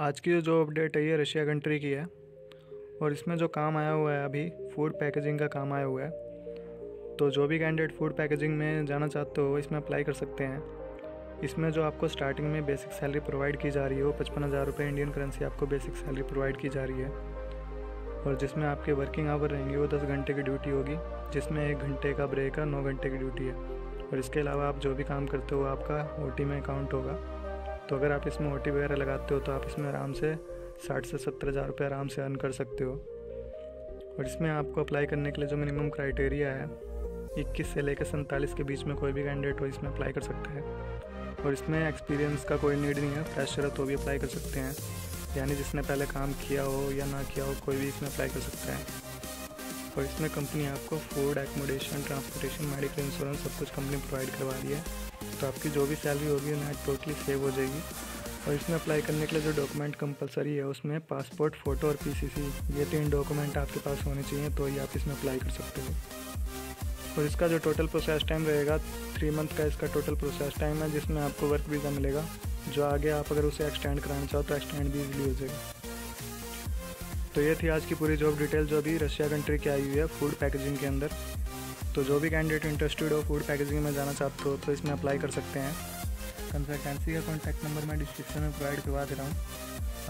आज की जो अपडेट है, ये रशिया कंट्री की है। और इसमें जो काम आया हुआ है अभी फ़ूड पैकेजिंग का काम आया हुआ है। तो जो भी कैंडिडेट फ़ूड पैकेजिंग में जाना चाहते हो, इसमें अप्लाई कर सकते हैं। इसमें जो आपको स्टार्टिंग में बेसिक सैलरी प्रोवाइड की जा रही है, वो पचपन हज़ार रुपये इंडियन करेंसी आपको बेसिक सैलरी प्रोवाइड की जा रही है। और जिसमें आपके वर्किंग आवर रहेंगे, वो दस घंटे की ड्यूटी होगी, जिसमें एक घंटे का ब्रेक है, नौ घंटे की ड्यूटी है। और इसके अलावा आप जो भी काम करते हो, आपका ओटी में काउंट होगा। तो अगर आप इसमें ओटी वगैरह लगाते हो तो आप इसमें आराम से साठ से सत्तर हज़ार रुपये आराम से अर्न कर सकते हो। और इसमें आपको अप्लाई करने के लिए जो मिनिमम क्राइटेरिया है, इक्कीस से लेकर सैंतालीस के बीच में कोई भी कैंडिडेट हो, इसमें अप्लाई कर सकता है। और इसमें एक्सपीरियंस का कोई नीड नहीं है फ्रेशर है तो भी अप्लाई कर सकते हैं। यानी जिसने पहले काम किया हो या ना किया हो, कोई भी इसमें अप्लाई कर सकता है। और इसमें कंपनी आपको food accommodation transportation medical insurance सब कुछ कंपनी प्रोवाइड करवा रही है। तो आपकी जो भी सैलरी होगी नेट टोटली सेव हो जाएगी। और इसमें अप्लाई करने के लिए जो डॉक्यूमेंट कंपलसरी है, उसमें पासपोर्ट फ़ोटो और पीसीसी ये तीन डॉक्यूमेंट आपके पास होने चाहिए तो ही आप इसमें अप्लाई कर सकते हो। और इसका जो टोटल प्रोसेस टाइम रहेगा थ्री मंथ का इसका टोटल प्रोसेस टाइम है, जिसमें आपको वर्क वीज़ा मिलेगा। जो आगे आप अगर उसे एक्सटेंड कराना चाहो तो एक्सटेंड भी इजीली हो जाएगा। तो ये थी आज की पूरी जॉब डिटेल जो अभी रशिया कंट्री की आई हुई है फ़ूड पैकेजिंग के अंदर। तो जो भी कैंडिडेट इंटरेस्टेड हो फ़ूड पैकेजिंग में जाना चाहते हो तो इसमें अप्लाई कर सकते हैं। कंसल्टेंसी का कॉन्टैक्ट नंबर मैं डिस्क्रिप्शन में प्रोवाइड करवा दे रहा हूँ।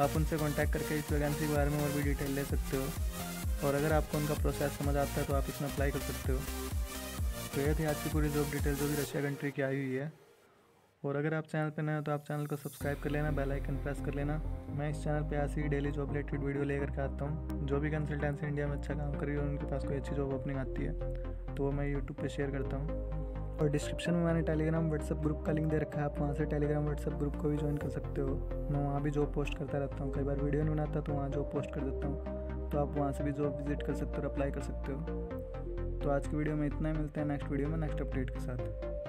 आप उनसे कॉन्टैक्ट करके इस वैकेंसी के बारे में और भी डिटेल ले सकते हो। और अगर आपको उनका प्रोसेस समझ आता है तो आप इसमें अप्लाई कर सकते हो। तो ये थी आज की पूरी जॉब डिटेल जो भी रशिया कंट्री की आई हुई है। और अगर आप चैनल पर नए हो तो आप चैनल को सब्सक्राइब कर लेना, बेल आइकन प्रेस कर लेना। मैं इस चैनल पे ऐसी डेली जॉब रिलेटेड वीडियो लेकर के आता हूँ। जो भी कंसल्टेंसी इंडिया में अच्छा काम कर रही है, उनके पास कोई अच्छी जॉब ओपनिंग आती है तो वो मैं यूट्यूब पर शेयर करता हूँ। और डिस्क्रिप्शन में मैंने टेलीग्राम व्हाट्सअप ग्रुप का लिंक दे रखा है। आप वहाँ से टेलीग्राम व्हाट्सअप ग्रुप को भी ज्वाइन कर सकते हो। मैं वहाँ भी जॉब पोस्ट करता रहता हूँ। कई बार वीडियो नहीं बनाता तो वहाँ जॉब पोस्ट कर देता हूँ। तो आप वहाँ से भी जॉब विज़िट कर सकते हो और अप्लाई कर सकते हो। तो आज की वीडियो में इतना ही। मिलते हैं नेक्स्ट वीडियो में नेक्स्ट अपडेट के साथ।